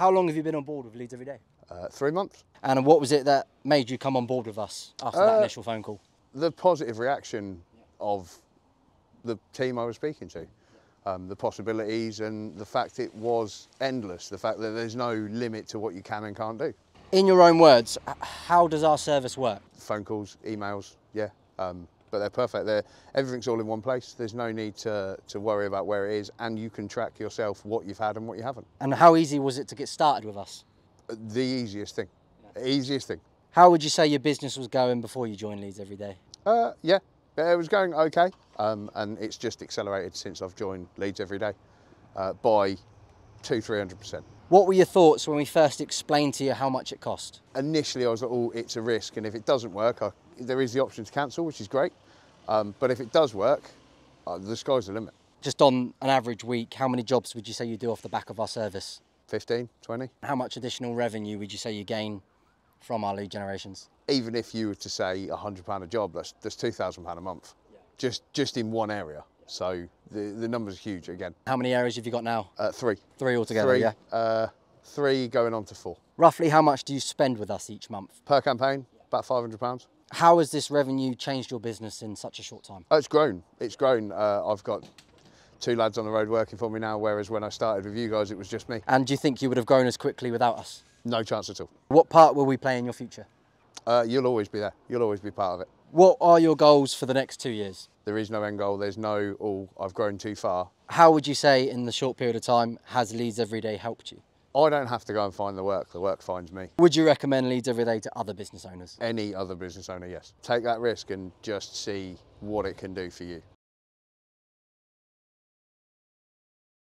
How long have you been on board with Leads Everyday? Uh, three months. And what was it that made you come on board with us after that Uh, initial phone call? The positive reaction of the team I was speaking to, um, the possibilities and the fact it was endless, the fact that there's no limit to what you can and can't do. In your own words, how does our service work? Phone calls, emails, yeah. Um, but they're perfect. They're, everything's all in one place. There's no need to, to worry about where it is, and you can track yourself what you've had and what you haven't. And how easy was it to get started with us? The easiest thing. Easiest thing. How would you say your business was going before you joined Leads Everyday? Uh, yeah, it was going okay, um, and it's just accelerated since I've joined Leads Everyday uh, by two, three hundred percent. What were your thoughts when we first explained to you how much it cost? Initially, I was like, "Oh, it's a risk, and if it doesn't work, I, there is the option to cancel, which is great. Um, but if it does work, uh, the sky's the limit. Just on an average week, how many jobs would you say you do off the back of our service? 15, 20. How much additional revenue would you say you gain from our lead generations? Even if you were to say a hundred pound a job, that's that's two thousand pound a month, just just in one area. So the the number's huge again. How many areas have you got now? Uh, three, Three altogether, three, yeah. uh, three going on to four Roughly how much do you spend with us each month? per campaign. About five hundred pounds. How has this revenue changed your business in such a short time? Oh, it's grown. It's grown. Uh, I've got two lads on the road working for me now, whereas when I started with you guys, it was just me. And do you think you would have grown as quickly without us? No chance at all. What part will we play in your future? Uh, you'll always be there. You'll always be part of it. What are your goals for the next two years? There is no end goal. There's no, oh, I've grown too far. How would you say in the short period of time has Leads Everyday helped you? I don't have to go and find the work. The work finds me. Would you recommend Leads Everyday to other business owners? Any other business owner, yes. Take that risk and just see what it can do for you.